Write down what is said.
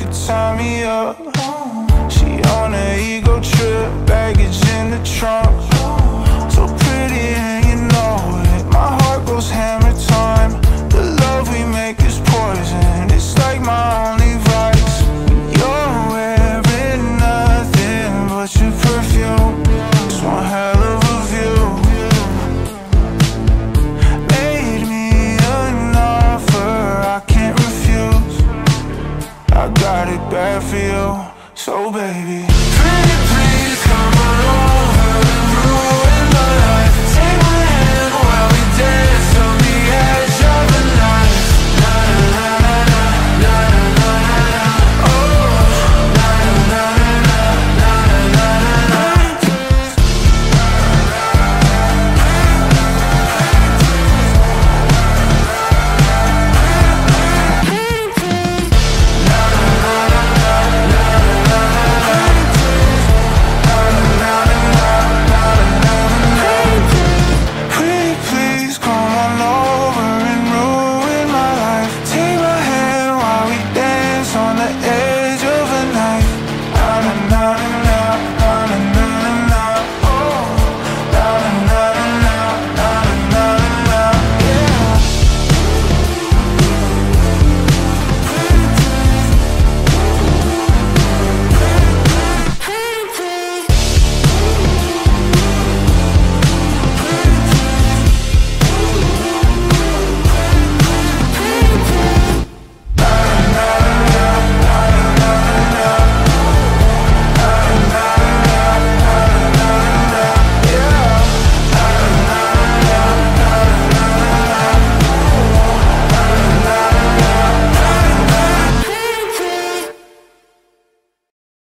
could tie me up. She on an ego trip, baggage in the trunk. So pretty bad for you, so baby. Pretty